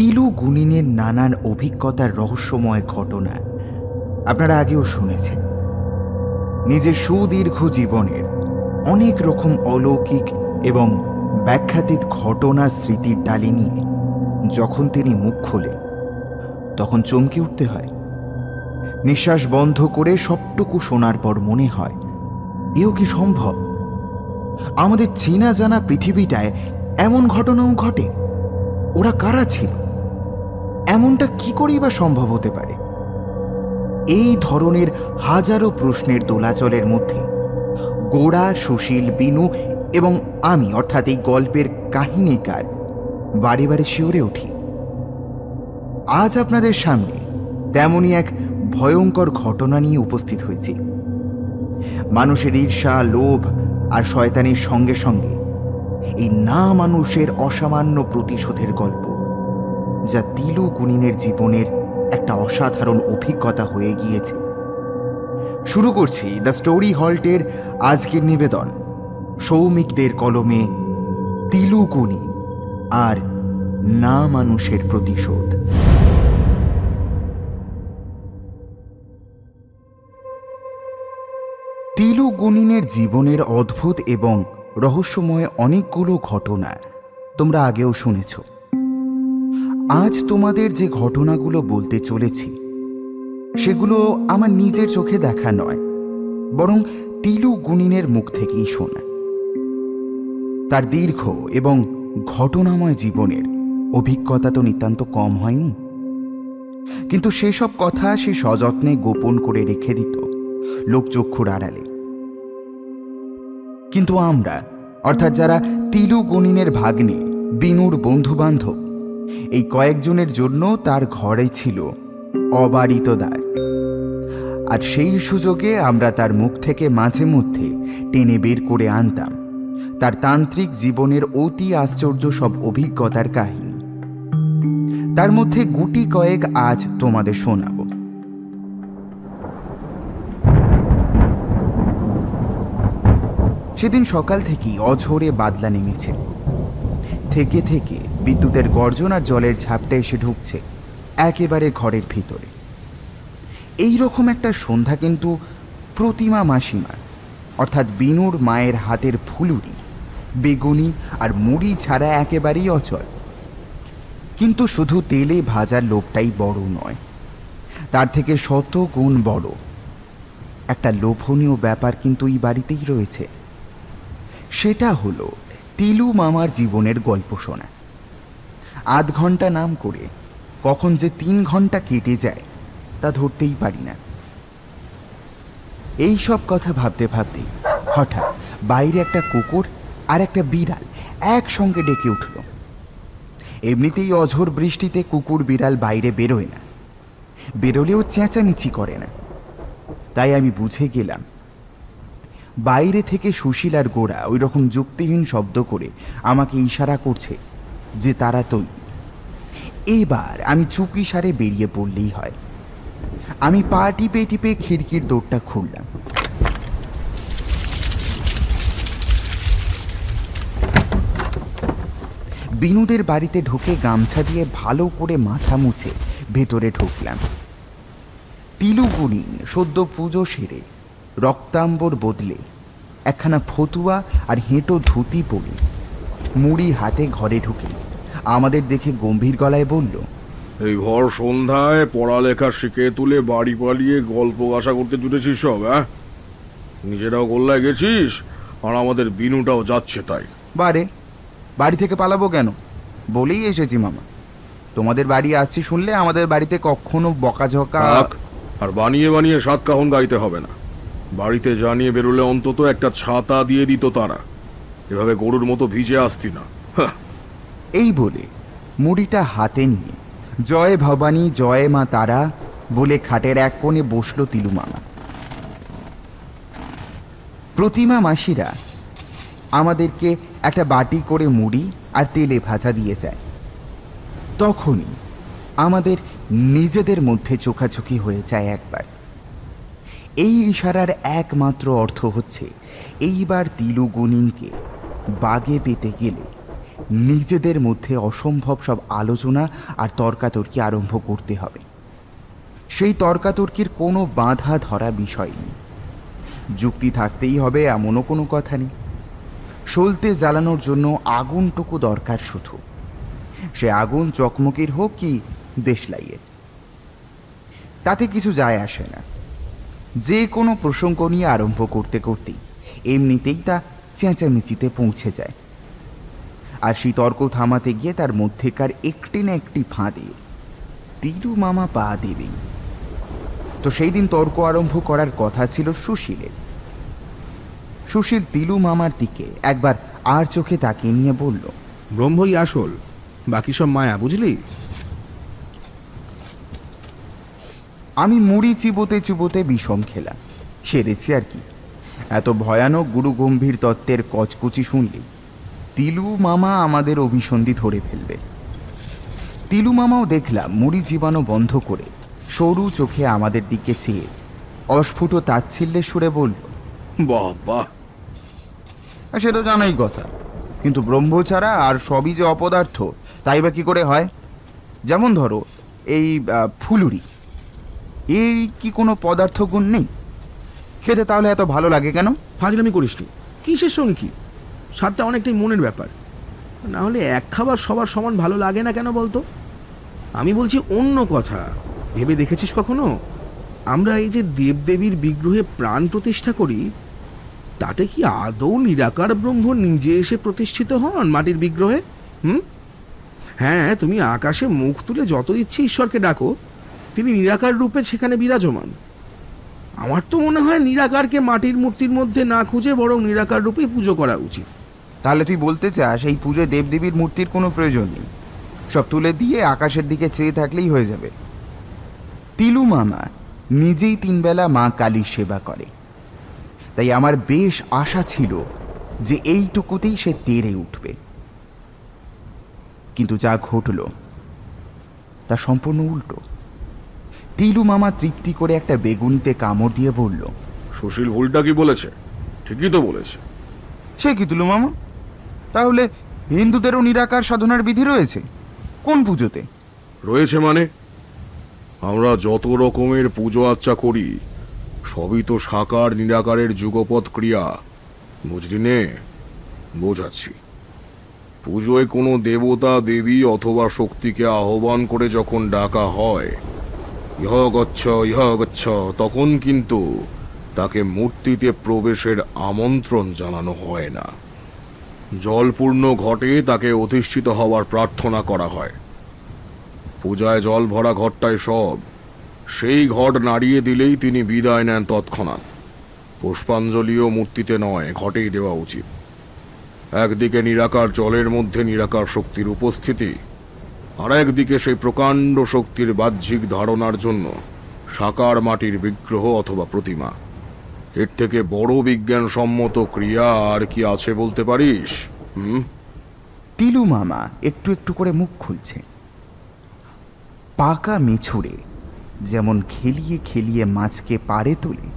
তিলু গুনিনের নানান অভিজ্ঞতার রহস্যময় ঘটনা। আপনারা আগেও শুনেছেন। নিজের সুদীর্ঘ জীবনের অনেক রকম অলৌকিক এবং ব্যাখ্যাতীত ঘটনার স্মৃতির ডালি নিয়ে যখন তিনি মুখ খোলেন, তখন চমকে উঠতে হয়। নিঃশ্বাস বন্ধ করে সবটুকু শোনার পর মনে হয়, এও কি সম্ভব? আমাদের চেনা জানা পৃথিবীটায় এমন ঘটনাও ঘটে? ওরা কারা ছিল? এমনটা কি করেই বা সম্ভব হতে পারে? এই ধরনের হাজারো প্রশ্নের দোলাচলের মধ্যে গোড়া, সুশীল, বিনু এবং আমি, অর্থাৎ এই গল্পের কাহিনীকার, বারে বারে শিওরে উঠি। আজ আপনাদের সামনে তেমনই এক ভয়ঙ্কর ঘটনা নিয়ে উপস্থিত হয়েছি। মানুষের ঈর্ষা, লোভ আর শয়তানির সঙ্গে সঙ্গে এই না মানুষের অসামান্য প্রতিশোধের গল্প। যা তিলু কুনিনের জীবনের একটা অসাধারণ অভিজ্ঞতা হয়ে গিয়েছে। শুরু করছি দ্য স্টোরি হল্টের আজকের নিবেদন। সৌমিকদের কলমে তিলু কুনি আর না মানুষের প্রতিশোধ। তিলু গুনিনের জীবনের অদ্ভুত এবং রহস্যময় অনেকগুলো ঘটনা তোমরা আগেও শুনেছ। আজ তোমাদের যে ঘটনাগুলো বলতে চলেছি, সেগুলো আমার নিজের চোখে দেখা নয়, বরং তিলু গুনিনের মুখ থেকেই শোনা। তার দীর্ঘ এবং ঘটনাময় জীবনের অভিজ্ঞতা তো নিতান্ত কম হয়নি। কিন্তু সেসব কথা সে সযত্নে গোপন করে রেখে দিত লোকচক্ষুর আড়ালে। কিন্তু আমরা, অর্থাৎ যারা তিলু গণিনের ভাগ্নে, বিনুর বন্ধু বান্ধব এই কয়েকজনের জন্য তার ঘরে ছিল অবারিত দ্বার আর সেই সুযোগে আমরা তার মুখ থেকে মাঝে মধ্যে টেনে বের করে আনতাম। তার তান্ত্রিক জীবনের অতি আশ্চর্য সব অভিজ্ঞতার কাহিনী। তার মধ্যে গুটি কয়েক আজ তোমাদের শোনাবো। সেদিন সকাল থেকেই অঝোরে বাদলা নেমেছে। থেকে থেকে বিদ্যুতের গর্জন আর জলের ঝাপটা এসে ঢুকছে একেবারে ঘরের ভিতরে। এই রকম একটা সন্ধ্যা কিন্তু প্রতিমা মাসিমার, অর্থাৎ বিনুর মায়ের হাতের ফুলুরি, বেগুনি আর মুড়ি ছাড়া একেবারেই অচল। কিন্তু শুধু তেলে ভাজার লোভটাই বড় নয়, তার থেকে শত গুণ বড়। একটা লোভনীয় ব্যাপার কিন্তু এই বাড়িতেই রয়েছে। সেটা হলো তিলু মামার জীবনের গল্প শোনা। আধ ঘণ্টা নাম করে। কখন যে তিন ঘণ্টা কেটে যায়, তা ধরতেই পারি না। এই সব কথা ভাবতে ভাবতে হঠাৎ বাইরে একটা কুকুর আর একটা বিড়াল একসঙ্গে ডেকে উঠল। এমনিতেই অঝোর বৃষ্টিতে কুকুর বিড়াল বাইরে বেরোয় না। বেরোলেও চেঁচামেচি করে না। তাই আমি বুঝে গেলাম, বাইরে থেকে সুশীল আর গোড়া ওই রকম যুক্তিহীন শব্দ করে আমাকে ইশারা করছে যে তারা তৈ এইবার আমি চুপি সারে বেরিয়ে পড়লেই হয়। আমি পা টিপে টিপে খিড়কির দৌড়টা খুললাম। বিনুদের বাড়িতে ঢুকে গামছা দিয়ে ভালো করে মাথা মুছে ভেতরে ঢুকলাম। তিলুগুনি সদ্য পুজো সেরে রক্তাম্বর বদলে একখানা ফতুয়া আর হেঁটো ধুতি পরে। মুড়ি হাতে ঘরে ঢুকে। আমাদের দেখে গম্ভীর গলায় বলল এই ভর সন্ধ্যায় পড়ালেখা শিখে তুলে বাড়ি পালিয়ে গল্প গাছা করতে জুটেছিস সব হ্যাঁ? নিজেরাও গোল্লায় গেছিস আর আমাদের বিনুটাও যাচ্ছে তাই। বারে বাড়ি থেকে পালাবো কেন? বলেই এসেছি মামা। তোমাদের বাড়ি আসছি শুনলে আমাদের বাড়িতে কখনো বকাঝকা আর বানিয়ে বানিয়ে সাত কাহন গাইতে হবে না। বাড়িতে জানিয়ে বেরোলে অন্তত একটা ছাতা দিয়ে দিত তারা। এভাবে গরুর মতো ভিজে আসতি না। এই বলে মুড়িটা হাতে নিয়ে, জয় ভবানী, জয় মা তারা বলে খাটের এক কোণে বসল তিলু মামা প্রতিমা মাসিরা আমাদেরকে একটা বাটি করে মুড়ি আর তেলে ভাজা দিয়ে যায়। তখনই আমাদের নিজেদের মধ্যে চোখাচোখি হয়ে যায় একবার। এই ইশারার একমাত্র অর্থ হচ্ছে, এইবার তিলু গুনিনকে বাগে পেতে গেলে নিজেদের মধ্যে অসম্ভব সব আলোচনা আর তর্কাতর্কি আরম্ভ করতে হবে। সেই তর্কাতর্কির কোনো বাধা ধরা বিষয় নেই। যুক্তি থাকতেই হবে, এমনও কোনো কথা নেই। সলতে জ্বালানোর জন্য আগুনটুকু দরকার শুধু। সে আগুন চকমকির হোক কি দেশলাইয়ের। তাতে কিছু যায় আসে না। যে কোনো প্রসঙ্গ নিয়ে আরম্ভ করতে করতেই, এমনিতেই তা চেঁচামেচিতে পৌঁছে যায়। আর সেই তর্ক থামাতে গিয়ে তার মধ্যেকার একটি না একটি ফাঁদে তিরু মামা পা দেবেই তো সেই দিন তর্ক আরম্ভ করার কথা ছিল সুশীলের। সুশীল তিলু মামার দিকে একবার আর চোখে তাকিয়ে নিয়ে বলল ব্রহ্মই আসল বাকি সব মায়া বুঝলি? আমি মুড়ি চিবোতে চিবোতে বিষম খেলা সেরেছি আর কি। এত ভয়ানক গুরু গম্ভীর তত্ত্বের কচকুচি শুনলেই তিলু মামা আমাদের অভিসন্ধি ধরে ফেলবে। তিলু মামাও দেখলাম মুড়ি চিবানো বন্ধ করে সরু চোখে আমাদের দিকে চেয়ে অস্ফুট তাচ্ছিল্যের সুরে বলল বাহ সে তো জানাই কথা। কিন্তু ব্রহ্ম ছাড়া আর সবই যে অপদার্থ, তাই বা কি করে হয়? যেমন ধরো, এই ফুলুরি। এই কি কোনো পদার্থ গুণ নেই? খেতে তাহলে এত ভালো লাগে কেন? ফাজলামি করিসনি কিসের সঙ্গে কি? স্বাদটা অনেকটাই মনের ব্যাপার। না হলে এক খাবার সবার সমান ভালো লাগে না কেন বলতো? আমি বলছি অন্য কথা। ভেবে দেখেছিস কখনো? আমরা এই যে দেবদেবীর বিগ্রহে প্রাণ প্রতিষ্ঠা করি, তাতে কি আদৌ নিরাকার ব্রহ্ম নিজে এসে প্রতিষ্ঠিত হন মাটির বিগ্রহে? হুম? হ্যাঁ তুমি আকাশে মুখ তুলে যত ইচ্ছে ঈশ্বরকে ডাকো, তিনি নিরাকার রূপে সেখানে বিরাজমান। আমার তো মনে হয় নিরাকারকে মাটির মূর্তির মধ্যে না খুঁজে বরং নিরাকার রূপে পুজো করা উচিত। তাহলে তুই বলতে চাস, এই পুজোয় দেবদেবীর মূর্তির কোনো প্রয়োজন নেই? সব তুলে দিয়ে আকাশের দিকে চেয়ে থাকলেই হয়ে যাবে। তিলু মামা নিজেই তিনবেলা মা কালীর সেবা করে। তাই আমার বেশ আশা ছিল যে এইটুকুতেই সে তেড়ে উঠবে। কিন্তু যা ঘটল, তা সম্পূর্ণ উল্টো। তিলু মামা তৃপ্তি করে একটা বেগুনিতে কামড় দিয়ে বলল সুশীল ভুলটা কি বলেছে? ঠিকই তো বলেছে। সে কি তুলু মামা? তাহলে হিন্দুদেরও নিরাকার সাধনার বিধি রয়েছে? কোন পুজোতে? রয়েছে মানে? আমরা যত রকমের পুজো আচ্চা করি সবই তো সাকার নিরাকারের যুগপৎ ক্রিয়া। বুঝলি নে? বোঝাচ্ছি। পুজোয় কোনো দেবতা দেবী অথবা শক্তিকে আহ্বান করে যখন ডাকা হয় ইহ গচ্ছ ইহ গচ্ছ, তখন কিন্তু তাকে মূর্তিতে প্রবেশের আমন্ত্রণ জানানো হয় না। জলপূর্ণ ঘটে তাকে অধিষ্ঠিত হওয়ার প্রার্থনা করা হয়। পূজায় জল ভরা ঘরটায় সব। সেই ঘট নাড়িয়ে দিলেই তিনি বিদায় নেন তৎক্ষণাৎ। পুষ্পাঞ্জলিও মূর্তিতে নয়, ঘটেই দেওয়া উচিত। একদিকে নিরাকার জলের মধ্যে নিরাকার শক্তির উপস্থিতি আর একদিকে সেই প্রকাণ্ড শক্তির বাহ্যিক ধারণার জন্য সাকার মাটির বিগ্রহ অথবা প্রতিমা। এর থেকে বড় বিজ্ঞানসম্মত ক্রিয়া আর কি আছে বলতে পারিস? হুম? তিলু মামা একটু একটু করে মুখ খুলছে। পাকা মেছুড়ে যেমন খেলিয়ে খেলিয়ে মাছকে পারে তোলে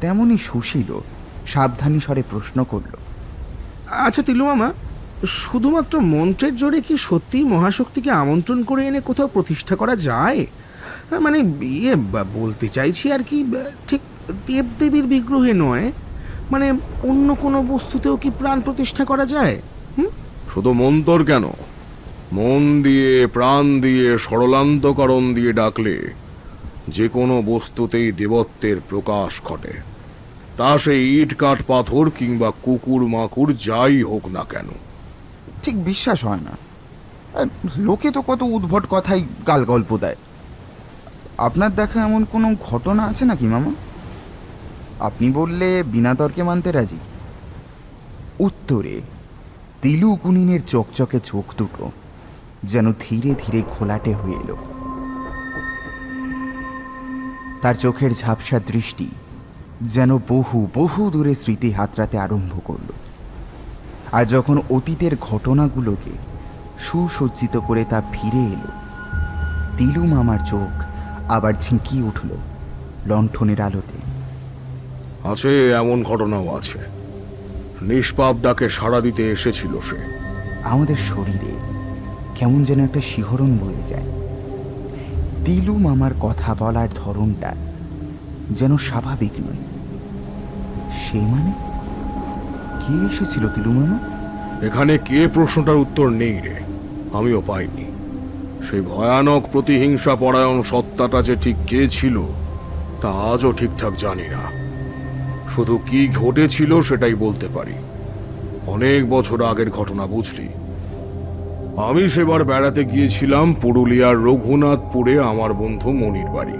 তেমনি সুশীল সাবধানী স্বরে প্রশ্ন করল আচ্ছা তিলু মামা শুধুমাত্র মন্ত্রের জোরে কি সত্যিই মহাশক্তিকে আমন্ত্রণ করে এনে কোথাও প্রতিষ্ঠা করা যায়? হ্যাঁ, মানে ইয়ে বলতে চাইছি আর কি ঠিক দেবদেবীর বিগ্রহে নয় মানে অন্য কোনো বস্তুতেও কি প্রাণ প্রতিষ্ঠা করা যায়? শুধু মন্তর কেন? মন দিয়ে প্রাণ দিয়ে সরলান্তকরণ দিয়ে ডাকলে যে কোনো বস্তুতেই দেবত্বের প্রকাশ ঘটে। তা সে ইট কাঠ পাথর কিংবা কুকুর মাকুর যাই হোক না কেন। ঠিক বিশ্বাস হয় না। লোকে তো কত উদ্ভট কথাই গাল গল্প দেয়। আপনার দেখা এমন কোনো ঘটনা আছে নাকি, মামা? আপনি বললে বিনা তর্কে মানতে রাজি। উত্তরে, তিলু কুনিনের চকচকে চোখ দুটো যেন ধীরে ধীরে ঘোলাটে হয়ে এলো। তার চোখের ঝাপসা দৃষ্টি যেন বহু বহু দূরে স্মৃতি হাতরাতে আরম্ভ করল। আর যখন অতীতের ঘটনাগুলোকে সুসজ্জিত করে তা ফিরে এলো তিলু মামার চোখ আবার ঝিঁকিয়ে উঠল লণ্ঠনের আলোতে। আছে এমন ঘটনাও আছে। নিষ্পাপ ডাকে সাড়া দিতে এসেছিল সে। আমাদের শরীরে কেমন যেন একটা শিহরণ বয়ে যায়। তিলু মামার কথা বলার ধরনটা যেন স্বাভাবিক নয়। সেই মানে? কে এসেছিল তিলু এখানে কে প্রশ্নটার উত্তর নেই রে। আমিও পাইনি। সেই ভয়ানক প্রতিহিংসা পরায়ণ সত্তাটা যে ঠিক কে ছিল, তা আজও ঠিকঠাক জানি না। শুধু কি ঘটেছিল সেটাই বলতে পারি। অনেক বছর আগের ঘটনা, বুঝলি? আমি সেবার বেড়াতে গিয়েছিলাম পুরুলিয়ার রঘুনাথপুরে আমার বন্ধু মনির বাড়ি।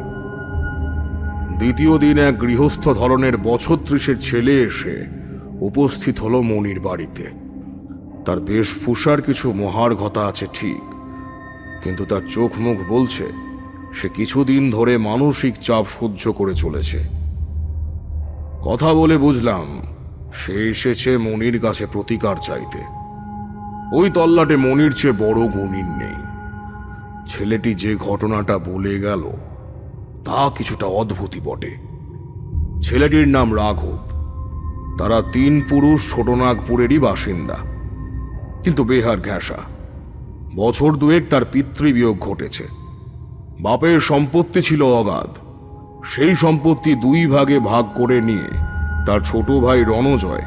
দ্বিতীয় দিন এক গৃহস্থ ধরনের বছর ত্রিশের ছেলে এসে উপস্থিত হলো মনির বাড়িতে। তার বেশভূষার কিছু মহার ঘটা আছে ঠিক, কিন্তু তার চোখ মুখ বলছে, সে কিছুদিন ধরে মানসিক চাপ সহ্য করে চলেছে। কথা বলে বুঝলাম, সে এসেছে মনির কাছে প্রতিকার চাইতে। ওই তল্লাটে মনির চেয়ে বড় গুণীর নেই। ছেলেটি যে ঘটনাটা বলে গেল, তা কিছুটা অদ্ভুতই বটে। ছেলেটির নাম রাঘব। তারা তিন পুরুষ ছোটনাগপুরেরই বাসিন্দা। কিন্তু বেহার ঘেঁষা বছর দুয়েক তার পিতৃবিয়োগ ঘটেছে। বাপের সম্পত্তি ছিল অগাধ। সেই সম্পত্তি দুই ভাগে ভাগ করে নিয়ে তার ছোট ভাই রণজয়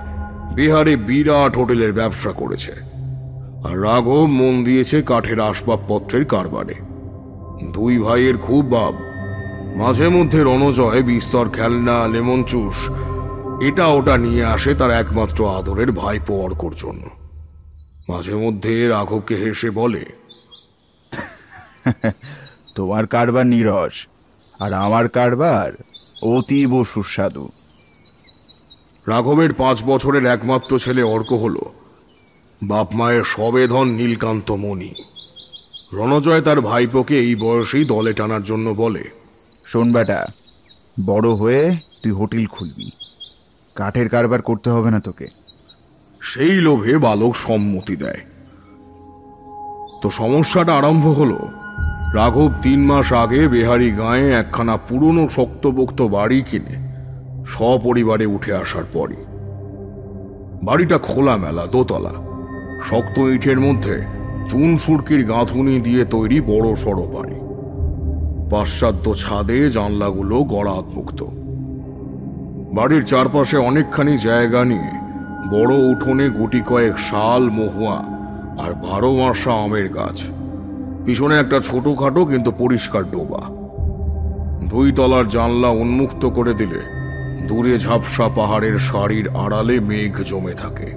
বিহারে বিরাট হোটেলের ব্যবসা করেছে। আর রাঘব মন দিয়েছে কাঠের আসবাবপত্রের কারবারে। দুই ভাইয়ের খুব বাপ মাঝে মধ্যে রণজয় বিস্তর খেলনা লেমন চুস এটা ওটা নিয়ে আসে তার একমাত্র আদরের ভাইপো অর্কর জন্য মাঝে মধ্যে রাঘবকে হেসে বলে তোমার কারবার নিরস আর আমার কারবার অতীব সুস্বাদু। রাঘবের পাঁচ বছরের একমাত্র ছেলে অর্ক হল। বাপ মায়ের সবেধন নীলকান্ত মণি। রণজয় তার ভাইপোকে এই বয়সেই দলে টানার জন্য বলে শোন বেটা বড় হয়ে তুই হোটেল খুলবি। কাঠের কারবার করতে হবে না তোকে। সেই লোভে বালক সম্মতি দেয়। তো সমস্যাটা আরম্ভ হলো। রাঘব তিন মাস আগে বেহারি গাঁয়ে একখানা পুরনো শক্তপোক্ত বাড়ি কিনে সপরিবারে উঠে আসার পরই। বাড়িটা খোলামেলা, দোতলা। শক্ত ইটের মধ্যে চুন সুরকির গাঁথুনি দিয়ে তৈরি বড় সড়ো বাড়ি। পাশ্চাত্য ছাদে জানলাগুলো গড়াত মুক্ত বাড়ির চারপাশে অনেকখানি জায়গা নিয়ে বড় উঠোনে গুটি কয়েক শাল, মহুয়া আর বারো মাসা আমের গাছ। পিছনে একটা ছোটখাটো কিন্তু পরিষ্কার ডোবা। দুই তলার জানলা উন্মুক্ত করে দিলে দূরে ঝাপসা পাহাড়ের সারির আড়ালে মেঘ জমে থাকে।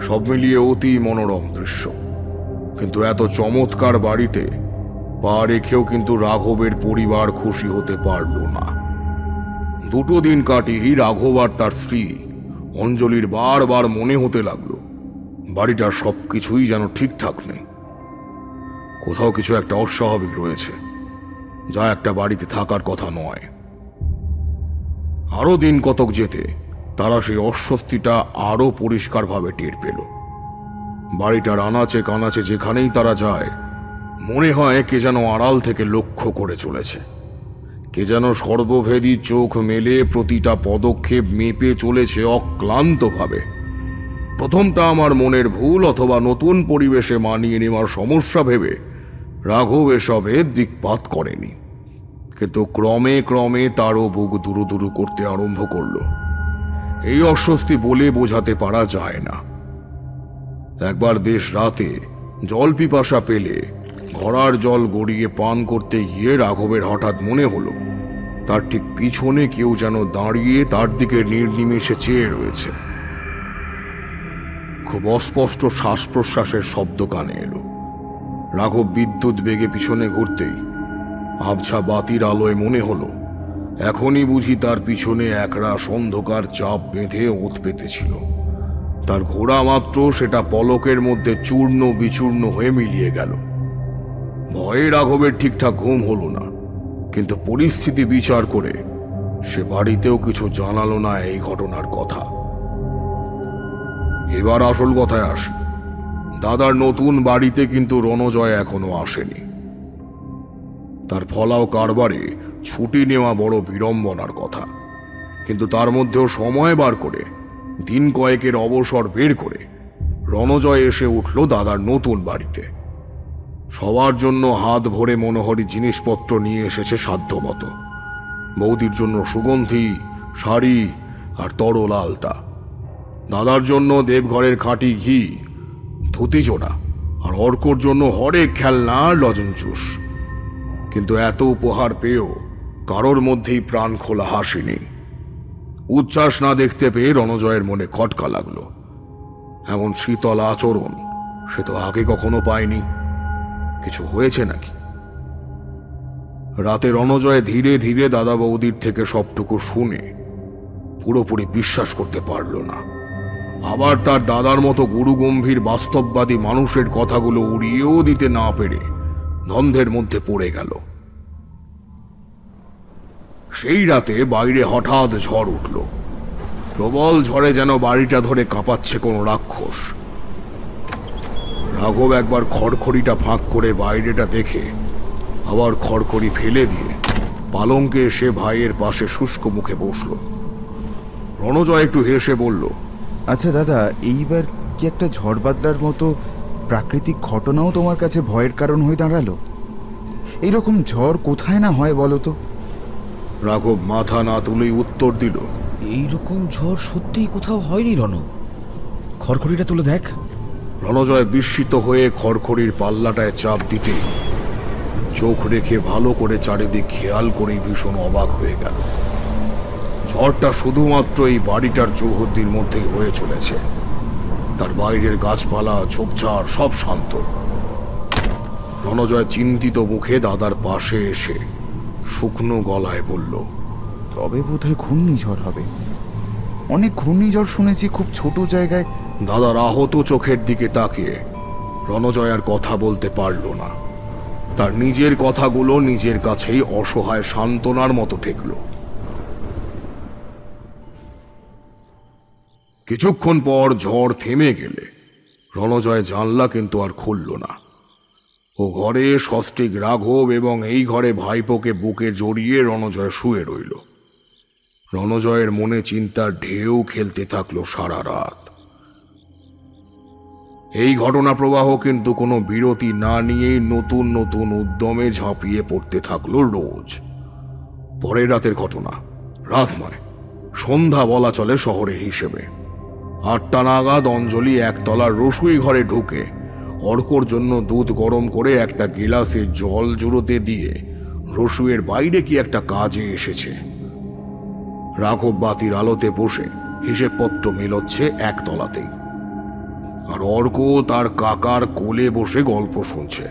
সব মিলিয়ে অতি মনোরম দৃশ্য। কিন্তু এত চমৎকার বাড়িতে পা রেখেও কিন্তু রাঘবের পরিবার খুশি হতে পারল না। দুটো দিন কাটিয়ে রাঘব আর তার স্ত্রী অঞ্জলির বারবার মনে হতে লাগল, বাড়িটার সব কিছুই যেন ঠিকঠাক নেই। কোথাও কিছু একটা অস্বাভাবিক রয়েছে, যা একটা বাড়িতে থাকার কথা নয়। আরও দিন কতক যেতে, তারা সেই অস্বস্তিটা আরও পরিষ্কারভাবে টের পেল। বাড়িটার আনাচে কানাচে যেখানেই তারা যায়, মনে হয় কে যেন আড়াল থেকে লক্ষ্য করে চলেছে। কে যেন সর্বভেদী চোখ মেলে প্রতিটা পদক্ষেপ মেপে চলেছে অক্লান্তভাবে। প্রথমটা আমার মনের ভুল অথবা নতুন পরিবেশে মানিয়ে নেওয়ার সমস্যা ভেবে রাঘব এসবে দিকপাত করেনি। কিন্তু ক্রমে ক্রমে তারও বুক দুরু দুরু করতে আরম্ভ করল। এই অস্বস্তি বলে বোঝাতে পারা যায় না। একবার বেশ রাতে জল পিপাসা পেলে ঘোড়ার জল গড়িয়ে পান করতে গিয়ে রাঘবের হঠাৎ মনে হলো, তার ঠিক পিছনে কেউ যেন দাঁড়িয়ে তার দিকে নির্নিমেষে চেয়ে রয়েছে। খুব অস্পষ্ট শ্বাস প্রশ্বাসের শব্দ কানে এলো। রাঘব বিদ্যুৎ বেগে পিছনে ঘুরতেই আবছা বাতির আলোয় মনে হলো, এখনই বুঝি তার পিছনে একরাশ অন্ধকার চাপ বেঁধে ওত পেতেছিল। তার ঘোড়া মাত্র সেটা পলকের মধ্যে চূর্ণ বিচূর্ণ হয়ে মিলিয়ে গেল। ভয়ে রাঘবের ঠিকঠাক ঘুম হলো না, কিন্তু পরিস্থিতি বিচার করে সে বাড়িতেও কিছু জানালো না এই ঘটনার কথা। এবার আসল কথায় আসি। দাদার নতুন বাড়িতে কিন্তু রণজয় এখনও আসেনি। তার ফলাও কারবারে ছুটি নেওয়া বড় বিড়ম্বনার কথা, কিন্তু তার মধ্যেও সময় বার করে, দিন কয়েকের অবসর বের করে রণজয় এসে উঠল দাদার নতুন বাড়িতে। সবার জন্য হাত ভরে মনোহরি জিনিসপত্র নিয়ে এসেছে সাধ্যমতো। বৌদির জন্য সুগন্ধি, শাড়ি আর তরল আলতা। দাদার জন্য দেবঘরের খাঁটি ঘি ধুতি জোড়া আর অর্কর জন্য হরেক খেলনা আর লজনচুস কিন্তু এত উপহার পেয়েও কারোর মধ্যেই প্রাণ খোলা হাসি নেই উচ্ছ্বাস না দেখতে পেয়ে রণজয়ের মনে খটকা লাগল। এমন শীতল আচরণ সে তো আগে কখনো পায়নি। কিছু হয়েছে নাকি? রাতে রণজয় ধীরে ধীরে দাদা বৌদির থেকে সবটুকু শুনে পুরোপুরি বিশ্বাস করতে পারল না। আবার তার দাদার মতো গুরুগম্ভীর বাস্তববাদী মানুষের কথাগুলো উড়িয়েও দিতে না পেরে ধন্ধের মধ্যে পড়ে গেল। সেই রাতে বাইরে হঠাৎ ঝড় উঠল। প্রবল ঝড়ে যেন বাড়িটা ধরে কাঁপাচ্ছে কোনো রাক্ষস। রাঘব একবার খড়খড়িটা ফাঁক করে বাইরেটা দেখে আবার খড়খড়ি ফেলে দিয়ে পালঙ্কে এসে ভাইয়ের পাশে শুষ্ক মুখে বসল। রণজয় একটু হেসে বলল আচ্ছা দাদা এইবার কি একটা ঝড় বাদলার মতো প্রাকৃতিক ঘটনাও তোমার কাছে ভয়ের কারণ হয়ে দাঁড়াল? এইরকম ঝড় কোথায় না হয় বলো তো? রাঘব মাথা না তুলেই উত্তর দিল এইরকম ঝড় সত্যিই কোথাও হয়নি রণ খড়খড়িটা তুলে দেখ। রণজয় বিস্মিত হয়ে খড়খড়ির পাল্লাটায় চাপ দিতে চোখ রেখে ভালো করে চারিদিক খেয়াল করেই ভীষণ অবাক হয়ে গেল। ঝড়টা শুধুমাত্র এই বাড়িটার চৌহদ্দির মধ্যেই হয়ে চলেছে। তার বাইরের গাছপালা, ঝোপঝাড় সব শান্ত। রণজয় চিন্তিত মুখে দাদার পাশে এসে শুকনো গলায় বলল, তবে বোধহয় ঘূর্ণিঝড় হবে। অনেক ঘূর্ণিঝড় শুনেছি খুব ছোট জায়গায় দাদার আহত চোখের দিকে তাকিয়ে রণজয় আর কথা বলতে পারল না। তার নিজের কথাগুলো নিজের কাছেই অসহায় সান্ত্বনার মতো ঠেকল। কিছুক্ষণ পর ঝড় থেমে গেলে রণজয় জানলা কিন্তু আর খুলল না। ও ঘরে সস্টিক রাঘব এবং এই ঘরে ভাইপোকে বুকে জড়িয়ে রণজয় শুয়ে রইল। রণজয়ের মনে চিন্তার ঢেউ খেলতে থাকল সারা রাত। এই ঘটনা প্রবাহ কিন্তু কোনো বিরতি না নিয়েই নতুন নতুন উদ্যমে ঝাঁপিয়ে পড়তে থাকল রোজ। পরের রাতের ঘটনা, রাত নয়, সন্ধ্যা বলা চলে শহরের হিসেবে। আটটা নাগাদ অঞ্জলি একতলার রসুই ঘরে ঢুকে অর্কর জন্য দুধ গরম করে একটা গিলাসে জল জুড়োতে দিয়ে রসুয়ের বাইরে কি একটা কাজে এসেছে। রাঘব বাতির আলোতে বসে হিসেবপত্র মেলোচ্ছে একতলাতেই। আর অর্ক তার কাকার কোলে বসে গল্প শুনছে।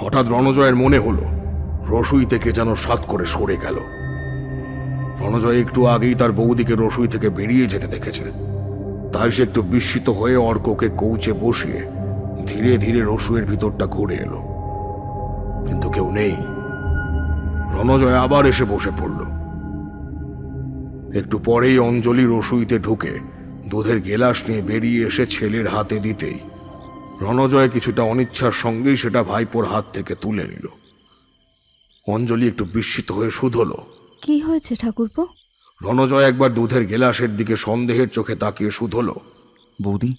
হঠাৎ রণজয়ের মনে হলো, রসুই থেকে যেন সাত করে সরে গেল। রণজয় একটু আগেই তার বৌদিকে রসুই থেকে বেরিয়ে যেতে দেখেছে। তাই সে একটু বিস্মিত হয়ে অর্ককে কৌচে বসিয়ে ধীরে ধীরে রসুয়ের ভিতরটা ঘুরে এলো। কিন্তু কেউ নেই। রণজয় আবার এসে বসে পড়ল। একটু পরেই অঞ্জলি রসুইতে ঢুকে দুধের গেলাস নিয়ে বেরিয়ে এসে ছেলের হাতে দিতেই রণজয় কিছুটা অনিচ্ছার সঙ্গেই সেটা ভাইপোর হাত থেকে তুলে নিল। অঞ্জলি একটু বিস্মিত হয়ে শুধল কি হয়েছে ঠাকুরপো? রণজয় একবার দুধের গেলাসের দিকে সন্দেহের চোখে তাকিয়ে শুধল বৌদি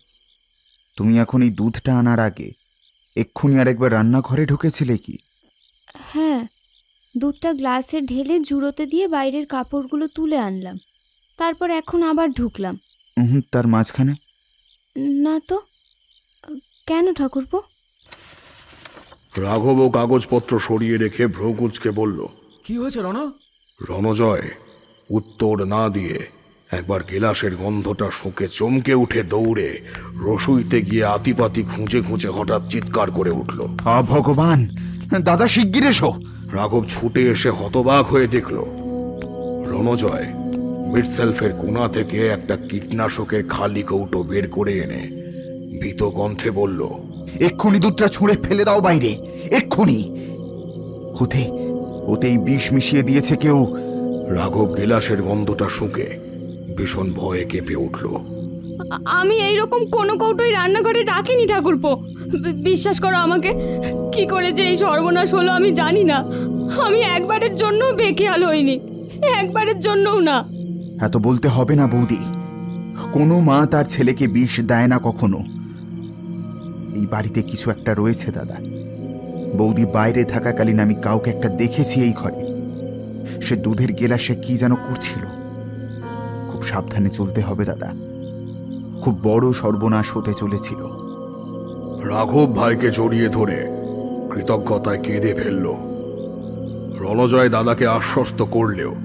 তুমি এখন এই দুধটা আনার আগে এক্ষুনি আরেকবার রান্নাঘরে ঢুকেছিলে কি? হ্যাঁ দুধটা গ্লাসে ঢেলে জুড়োতে দিয়ে বাইরের কাপড়গুলো তুলে আনলাম তারপর এখন আবার ঢুকলাম। তার মাঝখানে? না তো। কেন ঠাকুরপো? রাঘব ও কাগজপত্র সরিয়ে রেখে ভ্রকুচকে বলল কি হয়েছে রণ? রণজয় উত্তর না দিয়ে একবার গেলাসের গন্ধটা শুকে চমকে উঠে দৌড়ে রসুইতে গিয়ে আতিপাতি খুঁজে খুঁজে হঠাৎ চিৎকার করে উঠল। আ ভগবান! দাদা শিগগির এসো! রাঘব ছুটে এসে হতবাক হয়ে দেখল রণজয় মিডসেলফের কোণা থেকে একটা কীটনাশকের খালি কৌটো বের করে এনে ভীত কণ্ঠে বলল এক্ষুনি দুধটা ছুঁড়ে ফেলে দাও বাইরে এক্ষুনি। হতে ওতেই বিষ মিশিয়ে দিয়েছে কেউ। রাঘব গিলাসের গন্ধটা শুকে ভীষণ ভয়ে কেঁপে উঠল। আমি এই রকম কোনো কৌটোই রান্নাঘরে রাখিনি ঠাকুরপো। বিশ্বাস করো আমাকে কি করে যে এই সর্বনাশ হলো আমি জানি না। আমি একবারের জন্য বেখেয়াল হইনি একবারের জন্যও না। এত বলতে হবে না বৌদি। কোনো মা তার ছেলেকে বিষ দেয় না কখনো। এই বাড়িতে কিছু একটা রয়েছে, দাদা। বৌদি বাইরে থাকাকালীন আমি কাউকে একটা দেখেছি এই ঘরে। সে দুধের গেলাসে কি যেন করছিল। খুব সাবধানে চলতে হবে, দাদা। খুব বড় সর্বনাশ হতে চলেছিল। রাঘব ভাইকে জড়িয়ে ধরে কৃতজ্ঞতায় কেঁদে ফেলল। রণজয় দাদাকে আশ্বস্ত করলেও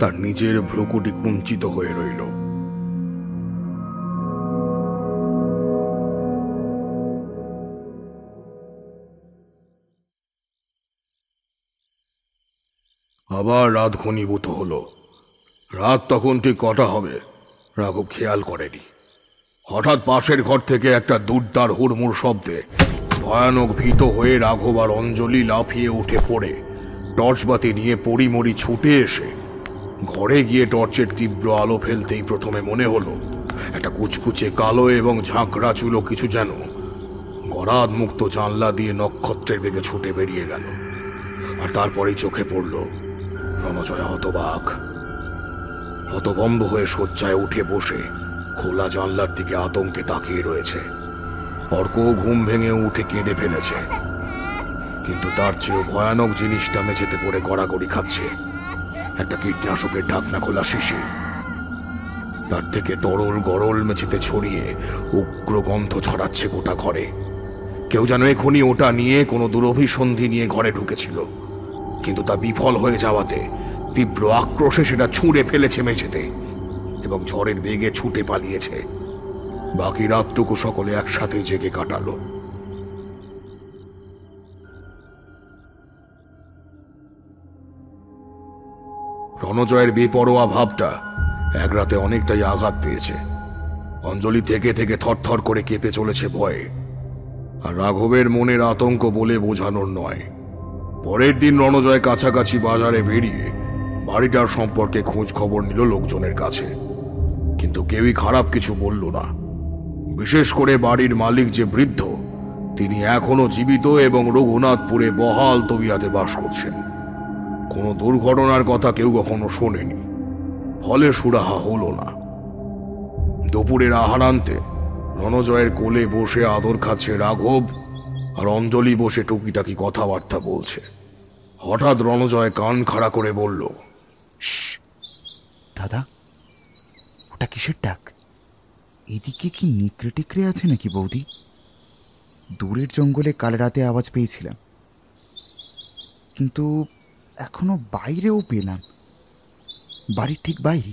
তার নিজের ভ্রুকুটি কুঞ্চিত হয়ে রইল। আবার রাত ঘনীভূত হলো। রাত তখন ঠিক কটা হবে? রাঘব খেয়াল করেনি। হঠাৎ পাশের ঘর থেকে একটা দুর্দার হুড়মুড় শব্দে ভয়ানক ভীত হয়ে রাঘব আর অঞ্জলি লাফিয়ে উঠে পড়ে। টর্চ বাতি নিয়ে পরিমরি ছুটে এসে ঘরে গিয়ে টর্চের তীব্র আলো ফেলতেই প্রথমে মনে হলো, একটা কুচকুচে কালো এবং ঝাঁকড়া চুলো কিছু যেন গরাদ মুক্ত জানলা দিয়ে নক্ষত্রের বেগে ছুটে বেরিয়ে গেল। আর তারপরেই চোখে পড়ল রণজয় হতবাক। হতভম্ব হয়ে শয্যায় উঠে বসে খোলা জানলার দিকে আতঙ্কে তাকিয়ে রয়েছে। অর্ক ঘুম ভেঙে উঠে কেঁদে ফেলেছে। কিন্তু তার চেয়েও ভয়ানক জিনিসটা মেঝেতে পড়ে গড়াগড়ি খাচ্ছে। একটা কীটনাশকের ঢাকনা খোলা শিশি তার থেকে তরল গরল মেঝেতে ছড়িয়ে উগ্র গন্ধ ছড়াচ্ছে গোটা ঘরে। কেউ যেন এখনই ওটা নিয়ে কোনো দুরভিসন্ধি নিয়ে ঘরে ঢুকেছিল। কিন্তু তা বিফল হয়ে যাওয়াতে তীব্র আক্রোশে সেটা ছুঁড়ে ফেলেছে মেঝেতে এবং ঝড়ের বেগে ছুটে পালিয়েছে। বাকি রাতটুকু সকলে একসাথে জেগে কাটালো। রণজয়ের বেপরোয়া ভাবটা এক রাতে অনেকটাই আঘাত পেয়েছে। অঞ্জলি থেকে থেকে থরথর করে কেঁপে চলেছে ভয়ে। আর রাঘবের মনের আতঙ্ক বলে বোঝানোর নয়। পরের দিন রণজয় কাছাকাছি বাজারে বেরিয়ে বাড়িটার সম্পর্কে খোঁজ খবর নিল লোকজনের কাছে। কিন্তু কেউই খারাপ কিছু বলল না। বিশেষ করে বাড়ির মালিক যে বৃদ্ধ, তিনি এখনও জীবিত এবং রঘুনাথপুরে বহাল তবিয়াতে বাস করছেন। কোনো দুর্ঘটনার কথা কেউ কখনো শোনেনি। ফলে সুরাহা হলো না। দুপুরের আহারান্তে রণজয়ের কোলে বসে আদর খাচ্ছে রাঘব আর অঞ্জলি বসে টুকিটাকি কথাবার্তা বলছে। হঠাৎ রণজয় কান খাড়া করে বলল দাদা, ওটা কিসের ডাক? এদিকে কি নিকড়ে টিকড়ে আছে নাকি বৌদি? দূরের জঙ্গলে কাল রাতে আওয়াজ পেয়েছিলাম। কিন্তু এখনও বাইরেও পেলাম। বাড়ির ঠিক বাইরে।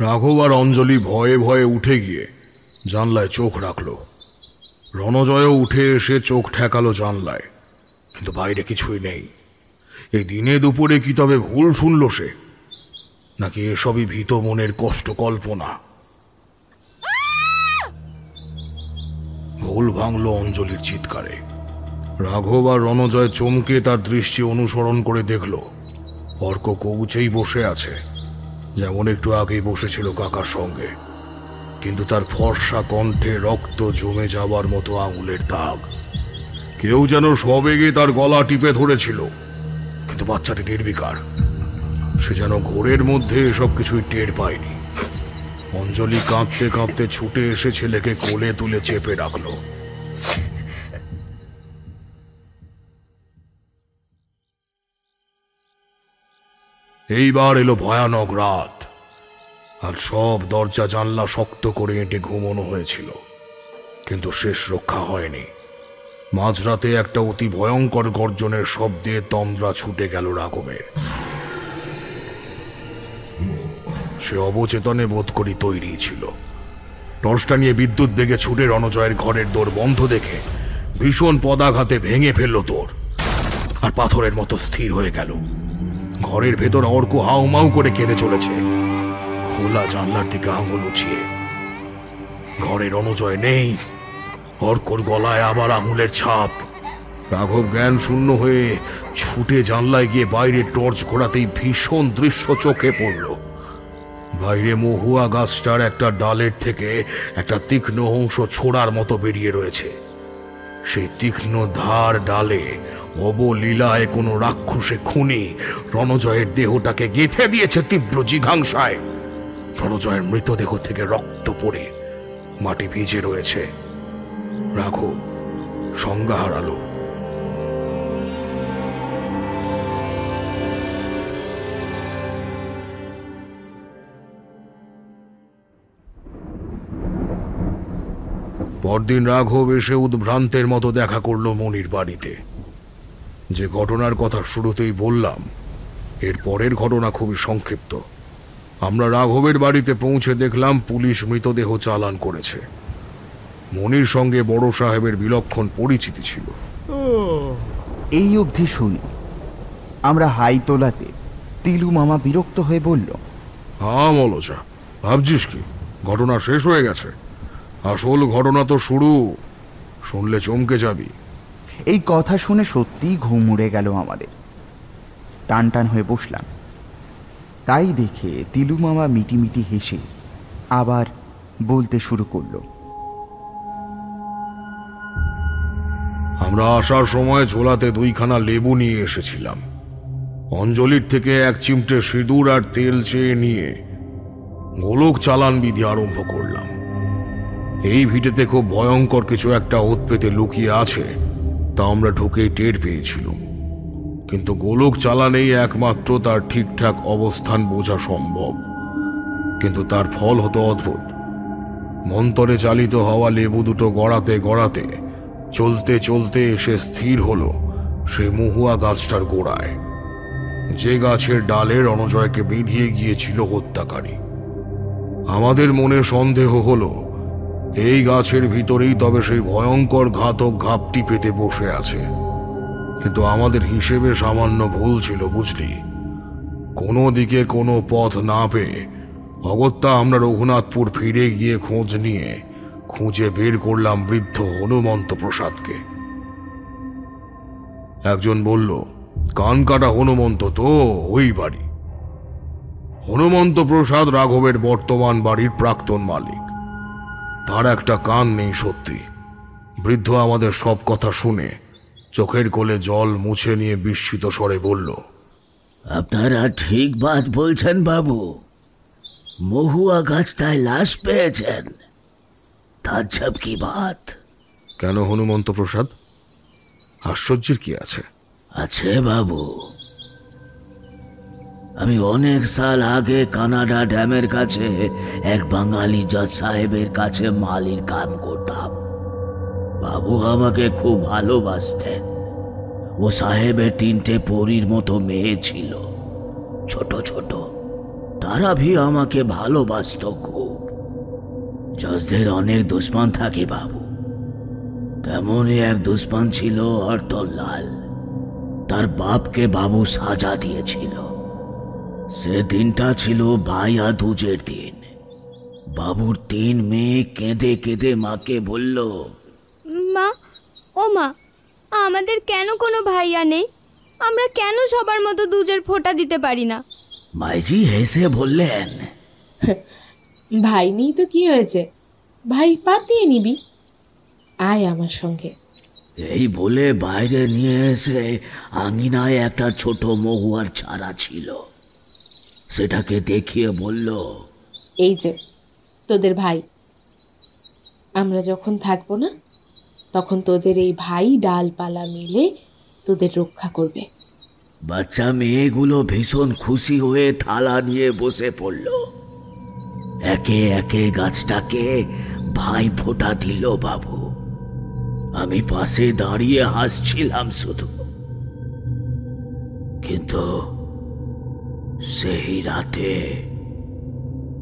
রাঘব আর অঞ্জলি ভয়ে ভয়ে উঠে গিয়ে জানলায় চোখ রাখল। রণজয়ও উঠে এসে চোখ ঠেকালো জানলায়। কিন্তু বাইরে কিছুই নেই। এই দিনে দুপুরে কি তবে ভুল শুনল সে? নাকি এসবই ভীত মনের কষ্ট কল্পনা? ভুল ভাঙলো অঞ্জলির চিৎকারে। রাঘব আর রণজয় চমকে তার দৃষ্টি অনুসরণ করে দেখল। অর্ক কৌচেই বসে আছে। যেমন একটু আগেই বসেছিল কাকার সঙ্গে। কিন্তু তার ফর্সা কণ্ঠে রক্ত জমে যাওয়ার মতো আঙুলের দাগ। কেউ যেন সবেগে তার গলা টিপে ধরেছিল। কিন্তু বাচ্চাটি নির্বিকার। সে যেন ঘোরের মধ্যে এসব কিছুই টের পায়নি। অঞ্জলি কাঁদতে কাঁদতে ছুটে এসে ছেলেকে কোলে তুলে চেপে রাখল। এইবার এলো ভয়ানক রাত। আর সব দরজা জানলা শক্ত করে এঁটে ঘুমোনো হয়েছিল। কিন্তু শেষ রক্ষা হয়নি। মাঝরাতে একটা অতি ভয়ঙ্কর গর্জনের শব্দে তন্দ্রা ছুটে গেল রাঘবের। সে অবচেতনে বোধ করি তৈরি ছিল। টর্চটা নিয়ে বিদ্যুৎ বেগে ছুটে রণজয়ের ঘরের দোর বন্ধ দেখে ভীষণ পদাঘাতে ভেঙে ফেলল তোর আর পাথরের মতো স্থির হয়ে গেল। ঘরের ভেতর অর্ক হাউমাউ করে কেঁদে চলেছে। খোলা জানলার দিকে আঙুল উছিয়ে ঘরের অনুজয় নেই। অর্কর গলায় আবার আঙুলের ছাপ। রাঘব জ্ঞান শূন্য হয়ে ছুটে জানলায় গিয়ে বাইরে টর্চ ঘোরাতেই ভীষণ দৃশ্য চোখে পড়ল। বাইরে মহুয়া গাছটার একটা ডালের থেকে একটা তীক্ষ্ণ অংশ ছোড়ার মতো বেরিয়ে রয়েছে। সেই তীক্ষ্ণ ধার ডালে অবলীলায় কোনো রাক্ষসে খুনি রণজয়ের দেহটাকে গেঁথে দিয়েছে তীব্র জিঘাংসায়। রণজয়ের মৃতদেহ থেকে রক্ত পড়ে মাটি ভিজে রয়েছে। রাঘব সংজ্ঞা হারালো। পরদিন রাঘব এসে উদ্ভ্রান্তের মতো দেখা করল মনির বাড়িতে। যে ঘটনার কথা শুরুতেই বললাম এর পরের ঘটনা খুবই সংক্ষিপ্ত। আমরা রাঘবের বাড়িতে পৌঁছে দেখলাম পুলিশ মৃতদেহ চালান করেছে। মনির সঙ্গে বড় সাহেবের বিলক্ষণ পরিচিতি ছিল। এই অবধি শুনি। আমরা হাই তোলাতে তিলু মামা বিরক্ত হয়ে বলল হ্যাঁ মলচা ভাবছিস কি? ঘটনা শেষ হয়ে গেছে। আসল ঘটনা তো শুরু। শুনলে চমকে যাবি। এই কথা শুনে সত্যিই ঘুম উড়ে গেল আমাদের। টান টান হয়ে বসলাম। তাই দেখে তিলু মামা মিটিমিটি হেসে আবার বলতে শুরু করল। আমরা আসার সময় ঝোলাতে দুইখানা লেবু নিয়ে এসেছিলাম। অঞ্জলির থেকে এক চিমটে সিঁদুর আর তেল চেয়ে নিয়ে গোলক চালান বিধি আরম্ভ করলাম। এই ভিটেতে খুব ভয়ঙ্কর কিছু একটা ওত পেতে লুকিয়ে আছে। তা আমরা ঢুকেই টের পেয়েছিলাম। কিন্তু গোলক চালানেই একমাত্র তার ঠিকঠাক অবস্থান বোঝা সম্ভব। কিন্তু তার ফল হতো অদ্ভুত। মন্তরে চালিত হওয়া লেবু দুটো গড়াতে গড়াতে, চলতে চলতে এসে স্থির হলো সেই মহুয়া গাছটার গোড়ায়। যে গাছের ডালের অনজয়কে বিধিয়ে গিয়েছিল হত্যাকারী। আমাদের মনে সন্দেহ হলো এই গাছের ভিতরেই তবে সেই ভয়ঙ্কর ঘাতক ঘাপটি পেতে বসে আছে। কিন্তু আমাদের হিসেবে সামান্য ভুল ছিল, বুঝলি? কোনো দিকে কোনো পথ না পেয়ে অগত্যা আমরা রঘুনাথপুর ফিরে গিয়ে খোঁজ নিয়ে খুঁজে বের করলাম বৃদ্ধ হনুমন্ত প্রসাদকে। একজন বলল, কান কাটা হনুমন্ত তো, ওই বাড়ি। হনুমন্ত প্রসাদ রাঘবের বর্তমান বাড়ির প্রাক্তন মালিক। তার একটা কান নেই সত্যি। বৃদ্ধ আমাদের সব কথা শুনে চোখের কোলে জল মুছে নিয়ে বিস্মিত স্বরে বলল আপনারা ঠিক বাত বলছেন বাবু। মহুয়া গাছটায় লাশ পেয়েছেন। তাজ্জব কি বাত? কেন হনুমন্ত প্রসাদ? আশ্চর্যের কি আছে? আছে বাবু। আমি অনেক সাল আগে কানাডা ড্যামের কাছে এক বাঙালি জজ সাহেবের কাছে মালির কাম করতাম। বাবু আমাকে খুব ভালোবাসতেন। ও সাহেবের তিনটে পরীর মতো মেয়ে ছিল, ছোট ছোট। তারা ভি আমাকে ভালোবাসত খুব। জজদের অনেক দুশ্মন থাকে বাবু। তেমনই এক দুশ্মন ছিল হরতনলাল তার বাপকে বাবু সাজা দিয়েছিল। সে দিনটা ছিল ভাইয়া দুজের দিন। বাবুর তিন মেয়ে কেঁদে কেঁদে মাকে বলল মা ও মা আমাদের কেন কোনো ভাইয়া নেই? আমরা কেন সবার মতো দুজের ফোঁটা দিতে পারি না? মাইজি হেসে বললেন ভাই নেই তো কি হয়েছে? ভাই পাতিয়ে নিবি। আয় আমার সঙ্গে। এই বলে বাইরে নিয়ে এসে আঙিনায় একটা ছোট মহুয়ার ছাড়া ছিল। সেটাকে দেখিয়ে বলল এই যে তোদের ভাই। আমরা যখন থাকব না তখন তোদের এই ভাই ডালপালা মিলে তোদের রক্ষা করবে। বাচ্চা মেয়েগুলো ভীষণ খুশি হয়ে থালা নিয়ে বসে পড়ল। একে একে গাছটাকে ভাই ফোঁটা দিল বাবু আমি পাশে দাঁড়িয়ে হাসছিলাম শুধু। কিন্তু সেই রাতে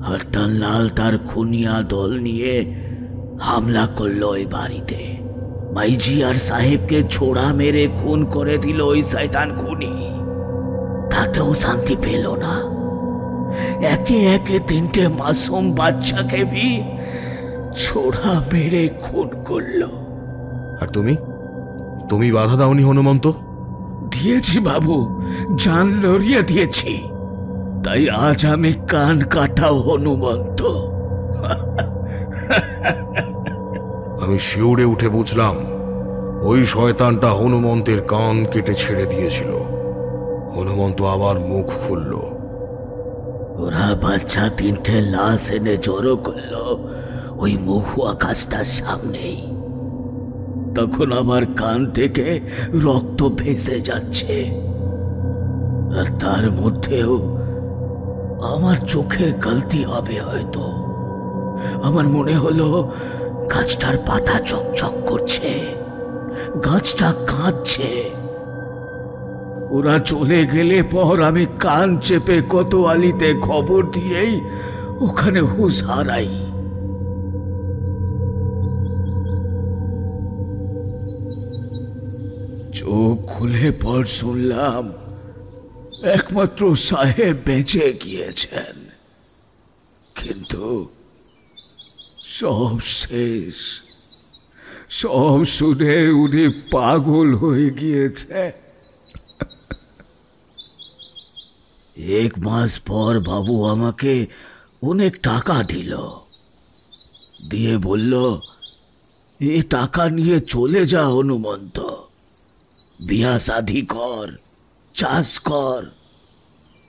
হরতাল তার খুনিয়া দল নিয়ে হামলা করল ওই বাড়িতে। মাইজি আর সাহেবকে ছোড়া মেরে খুন করে দিল ওই শয়তান খুনি। তাতেও শান্তি পেল না। একে একে তিনটে মাসুম বাচ্চাকে ভি ছোড়া মেরে খুন করল। আর তুমি? তুমি বাধা দাওনি হনুমন্ত? দিয়েছি বাবু জান লড়িয়ে দিয়েছি। তাই আজ আমি কান কাটা হনুমন্ত। আমি শিউরে উঠে বুঝলাম ওই শয়তানটা হনুমন্তের কান কেটে ছেড়ে দিয়েছিল। হনুমন্ত আবার মুখ খুলল। ওরা বাচ্চা তিনটে লাশ এনে জড়ো করল ওই মহুয়া গাছটার সামনেই। তখন আমার কান থেকে রক্ত ভেসে যাচ্ছে। আর তার মধ্যেও আমার চোখের গলতি হবে হয়তো। আমার মনে হলো গাছটার পাতা চকচক করছে, গাছটা কাঁদছে। ওরা চলে গেলে পর আমি কান চেপে কোতোয়ালিতে খবর দিয়েই ওখানে হুশ হারাই। চোখ খুলে পর শুনলাম একমাত্র সাহেব বেঁচে গিয়েছেন। কিন্তু সব শেষ। সব শুনে উনি পাগল হয়ে গিয়েছে। এক মাস পর বাবু আমাকে অনেক টাকা দিল। দিয়ে বলল, এ টাকা নিয়ে চলে যা, হনুমন্ত। বিয়া শাদি কর। চাষ কর।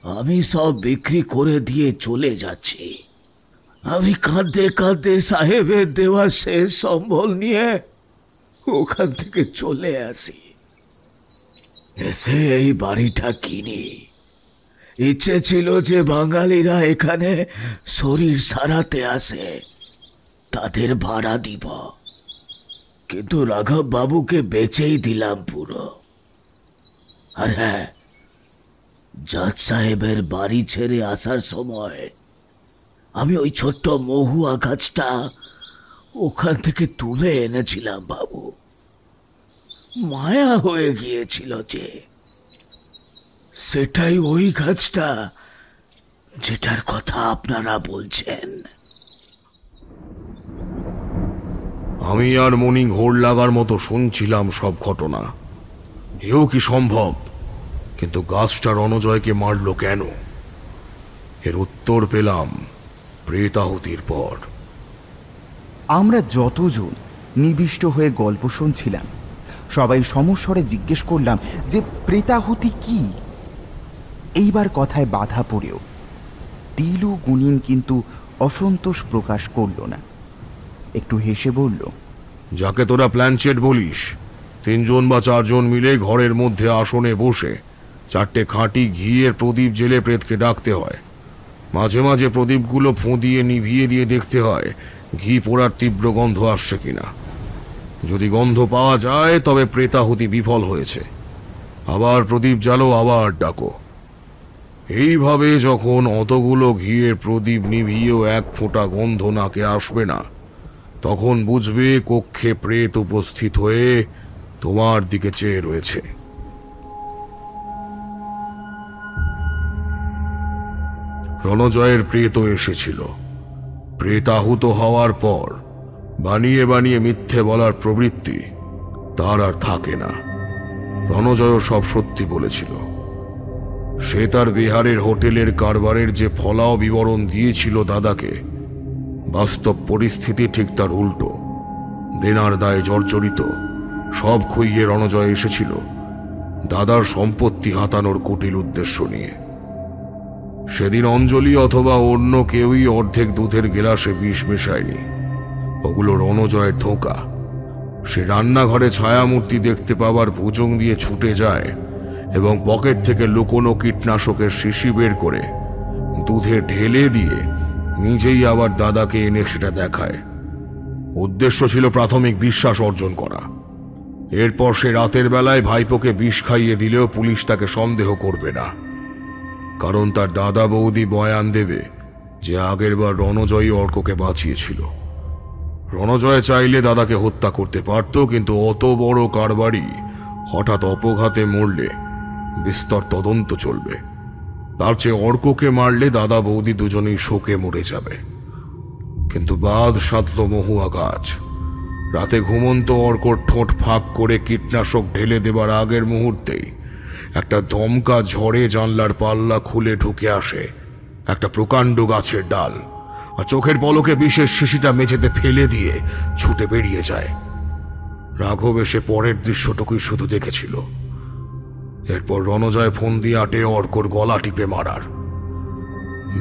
আমি সব বিক্রি করে দিয়ে চলে যাচ্ছি। আমি কাঁদতে কাঁদতে সাহেবের দেওয়া শেষ সম্বল নিয়ে ওখান থেকে চলে আসি। এসে এই বাড়িটা কিনি। ইচ্ছে ছিল যে বাঙালিরা এখানে শরীর সারাতে আসে। তাদের ভাড়া দিব। কিন্তু রাঘব বাবুকে বেচেই দিলাম পুরো। আর হ্যাঁ জাজ সাহেবের বাড়ি ছেড়ে আসার সময় আমি ওই ছোট্ট মহুয়া গাছটা ওখান থেকে তুলে এনেছিলাম, বাবু। মায়া হয়ে গিয়েছিল যে সেটাই ওই গাছটা যেটার কথা আপনারা বলছেন। আমি আর মর্নিং হোল লাগার মতো শুনছিলাম সব ঘটনা। এও কি সম্ভব? কিন্তু গাছটা রণজয়কে মারলো কেন? এর উত্তর পেলাম প্রেতাহুতির পর। আমরা যতজন নিবিষ্ট হয়ে গল্প শুনছিলাম সবাই সমস্বরে জিজ্ঞেস করলাম যে প্রেতাহুতি কি? এইবার কথায় বাধা পড়েও তিলু গুনিন কিন্তু অসন্তোষ প্রকাশ করল না। একটু হেসে বলল যাকে তোরা প্ল্যানচেট বলিস তিনজন বা চারজন মিলে ঘরের মধ্যে আসনে বসে চারটে খাঁটি ঘিয়ের প্রদীপ জেলে প্রেতকে ডাকতে হয়। মাঝে মাঝে প্রদীপগুলো ফোঁদিয়ে নিভিয়ে দিয়ে দেখতে হয়, ঘি পোড়ার তীব্র গন্ধ আসছে কিনা। যদি গন্ধ পাওয়া যায়, তবে প্রেতাহুতি বিফল হয়েছে। আবার প্রদীপ জ্বালো, আবার ডাকো। এইভাবে যখন অতগুলো ঘিয়ের প্রদীপ নিভিয়েও এক ফোঁটা গন্ধ নাকে আসবে না, তখন বুঝবে কক্ষে প্রেত উপস্থিত হয়ে তোমার দিকে চেয়ে রয়েছে। রণজয়ের প্রেত এসেছিল। প্রেতাহুত হওয়ার পর বানিয়ে বানিয়ে মিথ্যে বলার প্রবৃত্তি তার আর থাকে না। রণজয় সব সত্যি বলেছিল। সে তার বিহারের হোটেলের কারবারের যে ফলাও বিবরণ দিয়েছিল দাদাকে, বাস্তব পরিস্থিতি ঠিক তার উল্টো। দেনার দায়ে জর্জরিত সব খুইয়ে রণজয় এসেছিল, দাদার সম্পত্তি হাতানোর কুটিল উদ্দেশ্য নিয়ে। সেদিন অঞ্জলি অথবা অন্য কেউই অর্ধেক দুধের গেলাসে বিষ মেশায়নি। ওগুলো রণজয়ের ধোঁকা। সে রান্নাঘরে ছায়ামূর্তি দেখতে পাওয়ার ভুজং দিয়ে ছুটে যায় এবং পকেট থেকে লুকোনো কীটনাশকের শিশি বের করে দুধে ঢেলে দিয়ে নিজেই আবার দাদাকে এনে সেটা দেখায়। উদ্দেশ্য ছিল প্রাথমিক বিশ্বাস অর্জন করা। এরপর সে রাতের বেলায় ভাইপোকে বিষ খাইয়ে দিলেও পুলিশ তাকে সন্দেহ করবে না। কারণ তার দাদা বৌদি বয়ান দেবে যে আগেরবার রণজয়ী অর্ককে বাঁচিয়েছিল। রণজয় চাইলে দাদাকে হত্যা করতে পারত, কিন্তু অত বড় কারবারি হঠাৎ অপঘাতে মরলে বিস্তর তদন্ত চলবে। তার চেয়ে অর্ককে মারলে দাদা বৌদি দুজনেই শোকে মরে যাবে। কিন্তু বাদ সাধল মহুয়া গাছ। রাতে ঘুমন্ত অর্কর ঠোঁট ফাঁক করে কীটনাশক ঢেলে দেবার আগের মুহূর্তেই একটা ধমকা ঝড়ে জানলার পাল্লা খুলে ঢুকে আসে। একটা প্রকাণ্ড গাছের ডাল। আর চোখের পলকে বিশেষ শিশিটা মেঝেতে ফেলে দিয়ে ছুটে বেরিয়ে যায়। রাঘব এসে পরের দৃশ্যটুকুই শুধু দেখেছিল। এরপর রণজয় ফোন দিয়ে আটে অর্কর গলা টিপে মারার।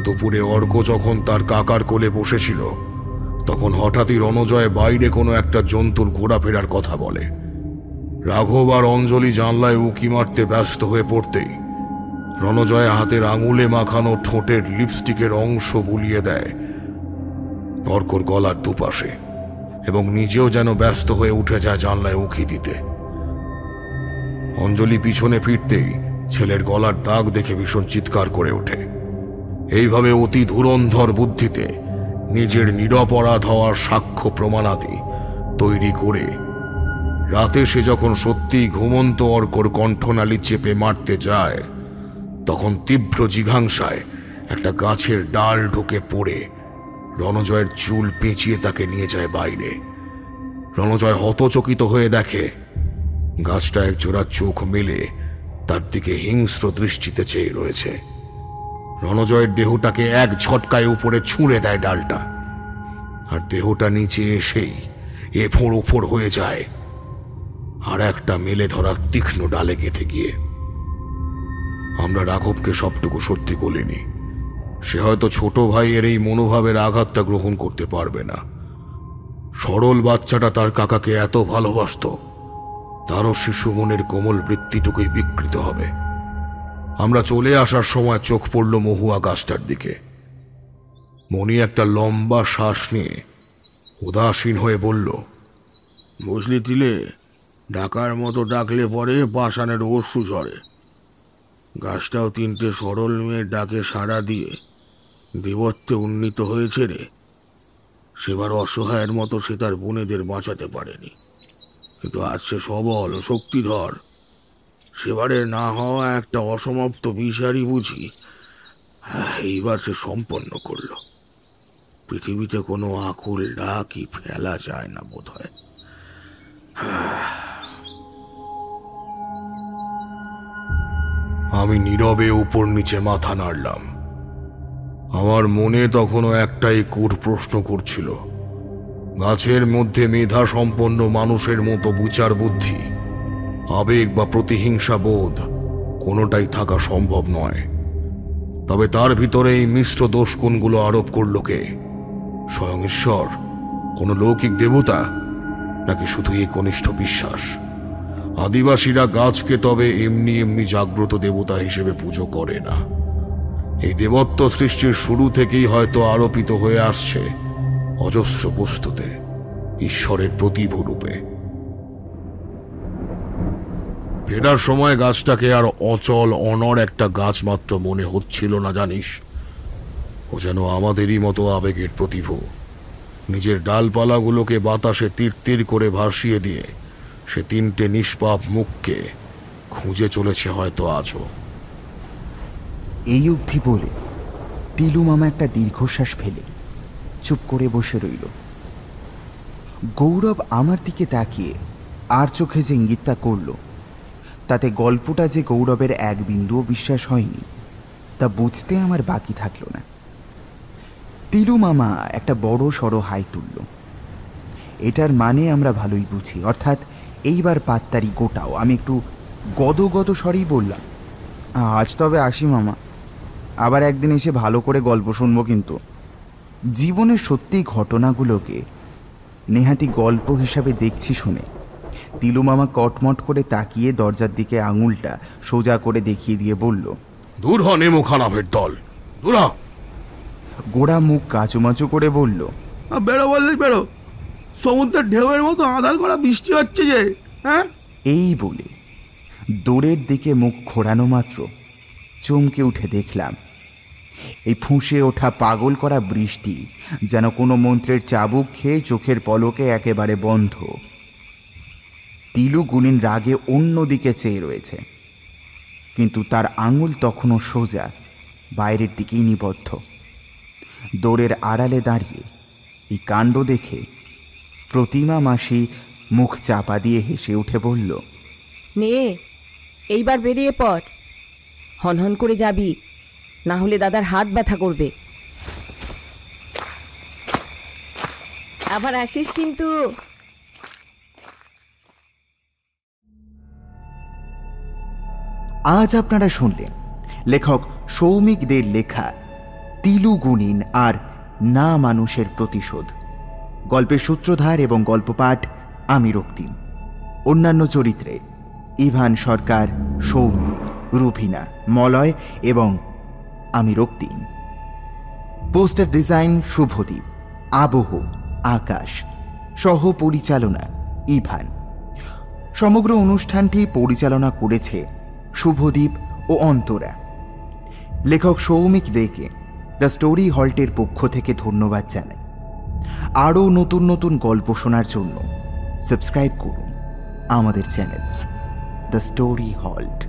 দুপুরে অর্ক যখন তার কাকার কোলে বসেছিল, তখন হঠাৎই রণজয় বাইরে কোনো একটা জন্তুর ঘোরাফেরার কথা বলে। রাঘব আর অঞ্জলি জানলায় উকি মারতে ব্যস্ত হয়ে পড়তেই রণজয় হাতের আঙুলে মাখানো ঠোঁটের লিপস্টিকের অংশ বুলিয়ে দেয়। অর্কর গলার দুপাশে এবং নিজেও যেন ব্যস্ত হয়ে উঠে যায় জানলায় উকি দিতে। অঞ্জলি পিছনে ফিরতেই ছেলের গলার দাগ দেখে ভীষণ চিৎকার করে ওঠে। এইভাবে অতি ধুরন্ধর বুদ্ধিতে নিজের নিরপরাধ হওয়ার সাক্ষ্য প্রমাণাদি তৈরি করে রাতে সে যখন সত্যিই ঘুমন্ত অর্কর কণ্ঠনালী চেপে মারতে যায়, তখন তীব্র জিঘাংসায় একটা গাছের ডাল ঢুকে পড়ে। রণজয়ের চুল পেঁচিয়ে তাকে নিয়ে যায় বাইরে। রণজয় হতচকিত হয়ে দেখে, গাছটা এক জোড়া চোখ মেলে তার দিকে হিংস্র দৃষ্টিতে চেয়ে রয়েছে। রণজয়ের দেহটাকে এক ঝটকায় উপরে ছুঁড়ে দেয় ডালটা। আর দেহটা নিচে এসেই এফোড় ওফোড় হয়ে যায়। আর একটা মেলে ধরার তীক্ষ্ণ ডালে গেঁথে গিয়ে। আমরা রাঘবকে সবটুকু সত্যি বলিনি। সে হয়তো ছোট ভাইয়ের এই মনোভাবের আঘাতটা গ্রহণ করতে পারবে না। সরল বাচ্চাটা তার কাকাকে এত ভালোবাসত, তারও শিশু মনের কোমল বৃত্তিটুকুই বিকৃত হবে। আমরা চলে আসার সময় চোখ পড়ল মহুয়া গাছটার দিকে। মণি একটা লম্বা শ্বাস নিয়ে উদাসীন হয়ে বলল, বুঝলি তিলে ডাকার মতো ডাকলে পরে পাষাণের অশ্রু ঝরে। গাছটাও তিনটে সরল মেয়ের ডাকে সাড়া দিয়ে দেবত্বে উন্নীত হয়েছে রে। সেবার অসহায়ের মতো সে তার বোনেদের বাঁচাতে পারেনি। কিন্তু আজ সে সবল, শক্তিধর। সেবারের না হওয়া একটা অসমাপ্ত বিষারই বুঝি এইবার সে সম্পন্ন করল। পৃথিবীতে কোনো আকুল ডাকই ফেলা যায় না বোধ হয় আমি নীরবে উপর নিচে মাথা নাড়লাম। আমার মনে তখনও একটাই কূট প্রশ্ন করছিল। গাছের মধ্যে মেধা সম্পন্ন মানুষের মতো বিচার বুদ্ধি, আবেগ বা প্রতিহিংসা বোধ কোনোটাই থাকা সম্ভব নয়। তবে তার ভিতরে এই মিশ্র দোষ কোনগুলো আরোপ করল কে? স্বয়ং ঈশ্বর? কোনো লৌকিক দেবতা? নাকি শুধু এই কনিষ্ঠ বিশ্বাস? আদিবাসীরা গাছকে তবে এমনি এমনি জাগ্রত দেবতা হিসেবে পুজো করে না। এই দেবত্ব সৃষ্টির শুরু থেকেই হয়তো আরোপিত হয়ে আসছে অজস্র বস্তুতে, ঈশ্বরের প্রতিভ রূপে। ফেরার সময় গাছটাকে আর অচল অনর একটা গাছ মাত্র মনে হচ্ছিল না, জানিস? ও যেন আমাদেরই মতো আবেগের প্রতিভ। নিজের ডালপালাগুলোকে বাতাসে তীর তীর করে ভাসিয়ে দিয়ে সে তিনটে নিষ্পাপ মুখকে খুঁজে চলেছে হয়তো আজও। এই অবধি বলে, তিলু মামা একটা দীর্ঘশ্বাস ফেলে, চুপ করে বসে রইল। গৌরব আমার দিকে তাকিয়ে আর চোখে যে ইঙ্গিতটা করল, তাতে গল্পটা যে গৌরবের এক বিন্দুও বিশ্বাস হয়নি, তা বুঝতে আমার বাকি থাকল না। তিলু মামা একটা বড় সড়ো হাই তুলল। এটার মানে আমরা ভালোই বুঝি, অর্থাৎ এইবার পাত্তারি গোটাও। আমি একটু গদ গদ স্বরেই বললাম। আজ তবে আসি মামা। আবার একদিন এসে ভালো করে গল্প শুনব কিন্তু। জীবনের সত্যি ঘটনাগুলোকে নেহাতি গল্প হিসাবে দেখছি শুনে। তিলু মামা কটমট করে তাকিয়ে দরজার দিকে আঙুলটা সোজা করে দেখিয়ে দিয়ে বলল দূর হ নেমো খারাপের দল। দূর গোড়া মুখ কাচুমাচু করে বলল বেরো বললি বেরো। সমুদ্রের ঢেউয়ের মতো আধার করা বৃষ্টি হচ্ছে যে হ্যাঁ? এই বলে দৌড়ের দিকে মুখ খোড়ানো মাত্র চমকে উঠে দেখলাম, এই ফুঁসে ওঠা পাগল করা বৃষ্টি যেন কোনো মন্ত্রের চাবুক খেয়ে চোখের পলকে একেবারে বন্ধ। তিলু গুনিন রাগে অন্য দিকে চেয়ে রয়েছে, কিন্তু তার আঙুল তখনও সোজা, বাইরের দিকেই নিবদ্ধ। দৌড়ের আড়ালে দাঁড়িয়ে এই কাণ্ড দেখে প্রতিমা মাসি মুখ চাপা দিয়ে হেসে উঠে বলল নে এইবার বেরিয়ে পড়। হনহন করে যাবি না হলে দাদার হাত ব্যথা করবে। আবার আসিস কিন্তু। আজ আপনারা শুনলেন লেখক সৌমিক দের লেখা তিলু গুনিন আর না মানুষের প্রতিশোধ। গল্পের সূত্রধার এবং গল্পপাঠ আমি রক্তিম অন্যান্য চরিত্রে ইভান সরকার সৌমি রুফিনা, মলয় এবং আমি রক্তিম পোস্টার ডিজাইন শুভদীপ, আবহ, আকাশ সহ পরিচালনা ইভান। সমগ্র অনুষ্ঠানটি পরিচালনা করেছে শুভদীপ ও অন্তরা। লেখক সৌমিক দেকে, দ্য স্টোরি হল্টের পক্ষ থেকে ধন্যবাদ জানাই। আরও নতুন নতুন গল্প শোনার জন্য সাবস্ক্রাইব করুন আমাদের চ্যানেল দ্য স্টোরি হল্ট।